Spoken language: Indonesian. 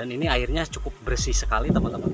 dan ini airnya cukup bersih sekali teman-teman